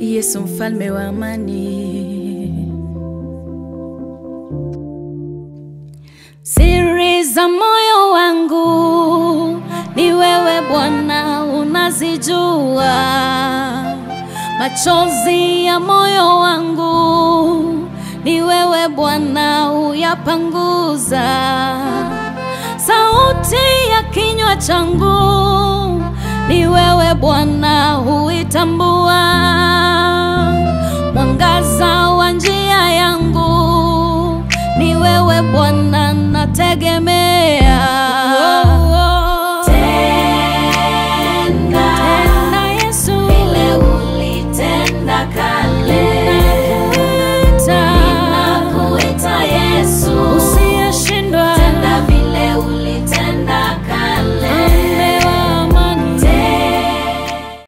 Yesu mfalme wa amani. Siri za moyo wangu ni wewe Bwana unazijua, machozi ya moyo wangu ni wewe Bwana uyapanguza, sauti ya kinywa changu ni wewe Bwana huitambua, mwangaza wa njia yangu ni wewe Bwana nategemea